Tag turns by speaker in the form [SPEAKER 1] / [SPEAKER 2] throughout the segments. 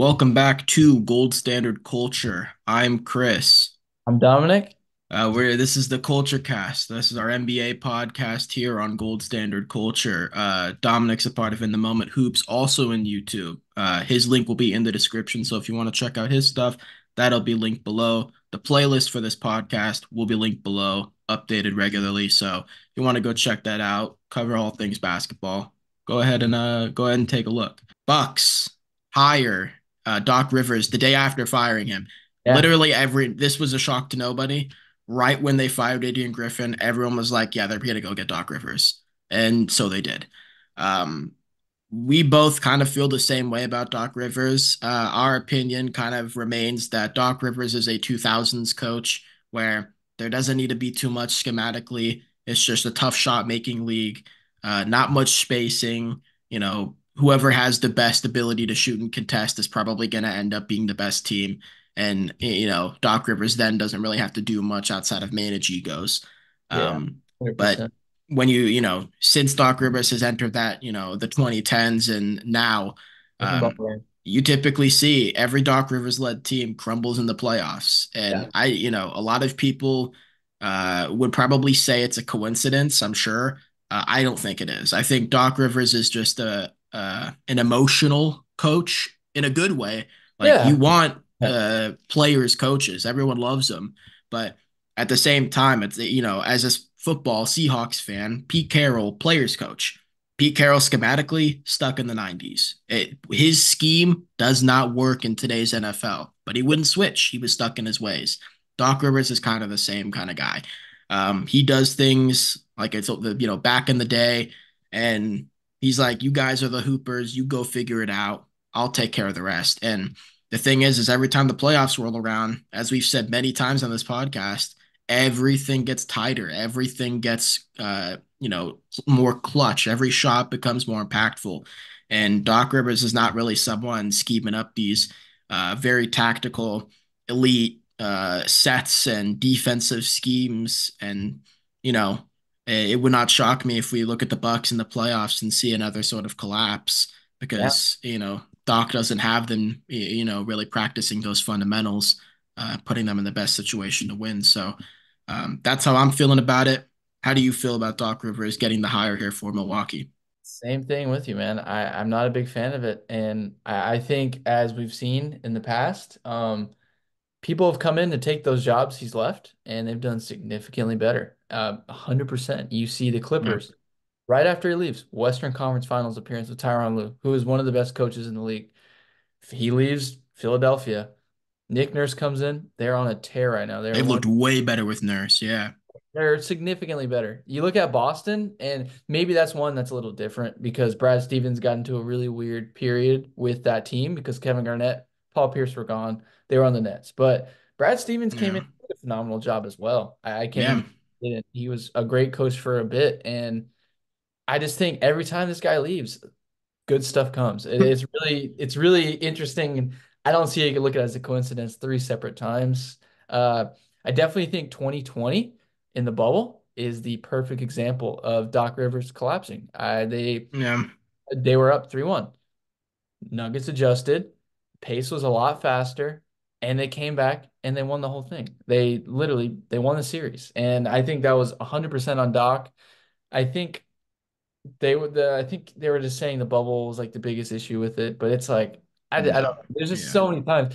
[SPEAKER 1] Welcome back to Gold Standard Culture. I'm Chris.
[SPEAKER 2] I'm Dominic.
[SPEAKER 1] Uh, we're this is the Culture Cast. This is our NBA podcast here on Gold Standard Culture. Uh, Dominic's a part of In the Moment Hoops, also in YouTube. Uh, his link will be in the description, so if you want to check out his stuff, that'll be linked below. The playlist for this podcast will be linked below, updated regularly. So if you want to go check that out, cover all things basketball, go ahead and uh go ahead and take a look. Bucks hire uh, Doc Rivers the day after firing him.
[SPEAKER 2] Yeah.
[SPEAKER 1] Literally every this was a shock to nobody. Right when they fired Adrian Griffin, everyone was like, "Yeah, they're gonna go get Doc Rivers," and so they did. Um, we both kind of feel the same way about Doc Rivers. Uh, our opinion kind of remains that Doc Rivers is a 2000s coach where there doesn't need to be too much schematically. It's just a tough shot making league, uh, not much spacing. You know, whoever has the best ability to shoot and contest is probably going to end up being the best team. And you know, Doc Rivers then doesn't really have to do much outside of manage egos.
[SPEAKER 2] Yeah,
[SPEAKER 1] Um, but when you you know since Doc Rivers has entered that you know the 2010s and now, um, you typically see every Doc Rivers led team crumbles in the playoffs.
[SPEAKER 2] Yeah.
[SPEAKER 1] And I you know a lot of people uh, would probably say it's a coincidence. I'm sure. Uh, I don't think it is. I think Doc Rivers is just a uh, an emotional coach in a good way. Like you want uh, players, coaches, everyone loves them, but at the same time, it's you know, as a football Seahawks fan, Pete Carroll, players coach. Pete Carroll schematically stuck in the 90s. It, his scheme does not work in today's NFL, but he wouldn't switch. He was stuck in his ways. Doc Rivers is kind of the same kind of guy. Um, he does things like it's you know back in the day, and he's like, "You guys are the Hoopers. You go figure it out. I'll take care of the rest." And the thing is, is every time the playoffs roll around, as we've said many times on this podcast, everything gets tighter. Everything gets, uh, you know, more clutch. Every shot becomes more impactful. And Doc Rivers is not really someone scheming up these uh, very tactical, elite uh, sets and defensive schemes. And, you know, it would not shock me if we look at the Bucks in the playoffs and see another sort of collapse
[SPEAKER 2] Yeah.
[SPEAKER 1] because, you know, Doc doesn't have them, you know, really practicing those fundamentals, uh, putting them in the best situation to win. So um, that's how I'm feeling about it. How do you feel about Doc Rivers getting the hire here for Milwaukee?
[SPEAKER 2] Same thing with you, man. I, I'm not a big fan of it. And I, I think as we've seen in the past, um, people have come in to take those jobs he's left and they've done significantly better. Uh, 100%. You see the. Clippers right after he leaves, Western Conference Finals appearance with Tyronn Lue, who is one of the best coaches in the league. He leaves Philadelphia. Nick Nurse comes in. They're on a tear right now. They're
[SPEAKER 1] They've
[SPEAKER 2] one
[SPEAKER 1] looked way better with Nurse. Yeah.
[SPEAKER 2] They're significantly better. You look at Boston, and maybe that's one that's a little different because Brad Stevens got into a really weird period with that team because Kevin Garnett, Paul Pierce were gone. They were on the Nets. But Brad Stevens came
[SPEAKER 1] Yeah.
[SPEAKER 2] in did a phenomenal job as well. I, I can't
[SPEAKER 1] Yeah.
[SPEAKER 2] he. Was a great coach for a bit. And I just think every time this guy leaves, good stuff comes. It, it's really, it's really interesting. And I don't see you can look at it as a coincidence three separate times. Uh, I definitely think 2020 in the bubble is the perfect example of Doc Rivers collapsing. Uh, they
[SPEAKER 1] Yeah.
[SPEAKER 2] they were up 3-1. Nuggets adjusted, pace was a lot faster, and they came back and they won the whole thing. They literally they won the series. And I think that was 100% on Doc. I think they were the I think they were just saying the bubble was like the biggest issue with it, but it's like I, I don't There's just
[SPEAKER 1] Yeah.
[SPEAKER 2] so many times.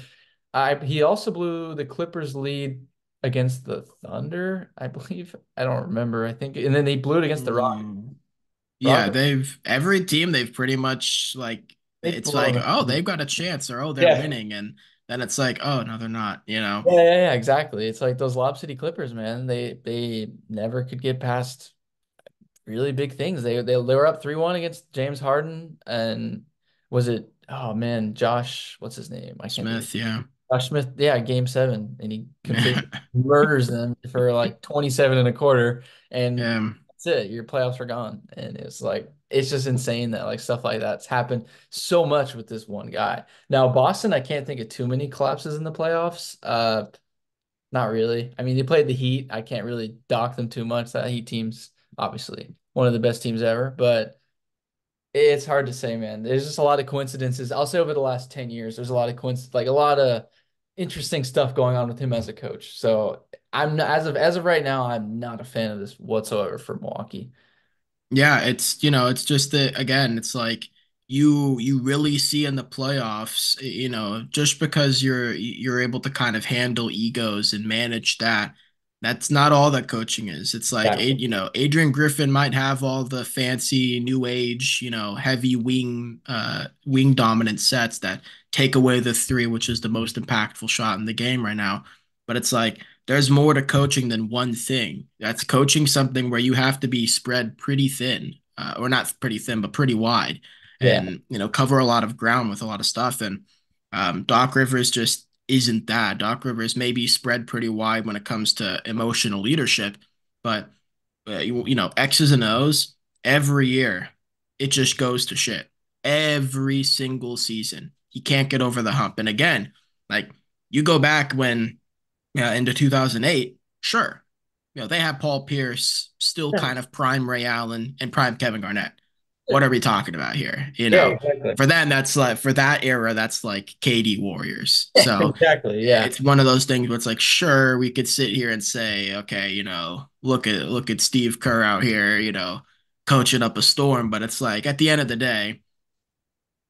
[SPEAKER 2] I he also blew the Clippers lead against the Thunder, I believe. I don't remember. I think and then they blew it against the Rockets.
[SPEAKER 1] Mm. Yeah,
[SPEAKER 2] Rockets
[SPEAKER 1] they've every team they've pretty much like
[SPEAKER 2] they've
[SPEAKER 1] it's like,
[SPEAKER 2] blown
[SPEAKER 1] oh, they've got a chance or oh, they're
[SPEAKER 2] Yeah.
[SPEAKER 1] winning and then it's like, oh, no, they're not, you know.
[SPEAKER 2] Yeah, yeah, yeah, exactly. It's like those Lob City Clippers, man. They they never could get past really big things. They they, they were up 3-1 against James Harden and was it oh man, Josh, what's his name? I can't
[SPEAKER 1] Smith, yeah.
[SPEAKER 2] Josh Smith, yeah, game seven, and he murders them for like 27 and a quarter, and
[SPEAKER 1] Yeah.
[SPEAKER 2] That's it. Your playoffs are gone. And it's like it's just insane that like stuff like that's happened so much with this one guy. Now, Boston, I can't think of too many collapses in the playoffs. Uh, not really. I mean, they played the Heat. I can't really dock them too much. That Heat team's obviously one of the best teams ever, but It's hard to say, man. There's just a lot of coincidences. I'll say over the last 10 years, there's a lot of coincidence, like a lot of interesting stuff going on with him as a coach. So I'm not, as of as of right now, I'm not a fan of this whatsoever for Milwaukee.
[SPEAKER 1] Yeah, it's you know, it's just that again, it's like you you really see in the playoffs, you know, just because you're you're able to kind of handle egos and manage that, that's not all that coaching is. It's like
[SPEAKER 2] Yeah.
[SPEAKER 1] you know, Adrian Griffin might have all the fancy new age, you know, heavy wing uh wing dominant sets that take away the three, which is the most impactful shot in the game right now. But it's like there's more to coaching than one thing. That's coaching something where you have to be spread pretty thin, uh, or not pretty thin, but pretty wide,
[SPEAKER 2] Yeah.
[SPEAKER 1] and you know cover a lot of ground with a lot of stuff. And um, Doc Rivers just isn't that. Doc Rivers may be spread pretty wide when it comes to emotional leadership, but uh, you, you know X's and O's every year, it just goes to shit every single season. He can't get over the hump. And again, like you go back when uh, into 2008, sure. You know, they had Paul Pierce, still
[SPEAKER 2] Yeah.
[SPEAKER 1] kind of prime Ray Allen and prime Kevin Garnett. What are we talking about here? You
[SPEAKER 2] Yeah,
[SPEAKER 1] know,
[SPEAKER 2] exactly.
[SPEAKER 1] for them, that's like for that era, that's like KD Warriors. So
[SPEAKER 2] Exactly. Yeah.
[SPEAKER 1] it's one of those things where it's like, sure, we could sit here and say, okay, you know, look at look at Steve Kerr out here, you know, coaching up a storm, but it's like at the end of the day,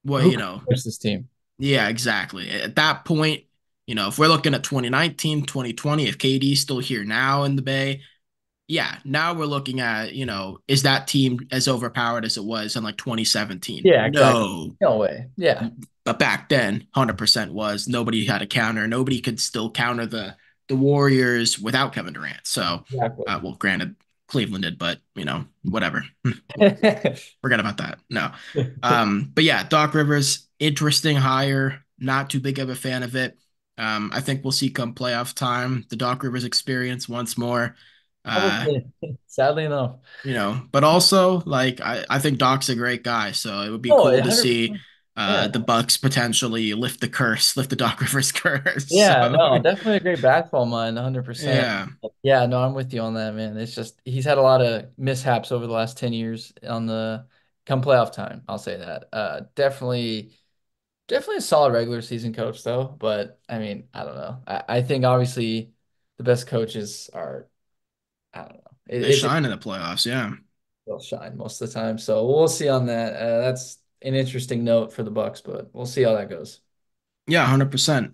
[SPEAKER 1] well,
[SPEAKER 2] Who
[SPEAKER 1] you know,
[SPEAKER 2] this team?
[SPEAKER 1] yeah, exactly. At that point, you know, if we're looking at 2019, 2020, if KD's still here now in the Bay, yeah, now we're looking at, you know, is that team as overpowered as it was in like 2017?
[SPEAKER 2] Yeah, exactly.
[SPEAKER 1] No.
[SPEAKER 2] No way. Yeah.
[SPEAKER 1] But back then, 100% was nobody had a counter. Nobody could still counter the the Warriors without Kevin Durant. So,
[SPEAKER 2] Exactly.
[SPEAKER 1] uh, well, granted, Cleveland did, but you know, whatever. Forget about that. No. Um, but yeah, Doc Rivers, interesting hire. Not too big of a fan of it. Um, I think we'll see come playoff time the Doc Rivers experience once more. Uh,
[SPEAKER 2] Sadly enough.
[SPEAKER 1] you know, but also like I, I think Doc's a great guy, so it would be
[SPEAKER 2] Oh,
[SPEAKER 1] cool to
[SPEAKER 2] 100%.
[SPEAKER 1] see uh
[SPEAKER 2] Yeah.
[SPEAKER 1] the Bucks potentially lift the curse, lift the Doc Rivers curse.
[SPEAKER 2] Yeah,
[SPEAKER 1] So,
[SPEAKER 2] no, definitely a great basketball mind, 100%.
[SPEAKER 1] yeah.
[SPEAKER 2] Yeah, no, I'm with you on that, man. It's just he's had a lot of mishaps over the last 10 years on the come playoff time. I'll say that. Uh definitely definitely a solid regular season coach though, but I mean, I don't know. I, I think obviously the best coaches are I don't know. It,
[SPEAKER 1] They
[SPEAKER 2] it's a
[SPEAKER 1] shine in the playoffs, yeah.
[SPEAKER 2] they'll shine most of the time. So we'll see on that. Uh, that's an interesting note for the Bucks, but we'll see how that goes.
[SPEAKER 1] Yeah, 100%.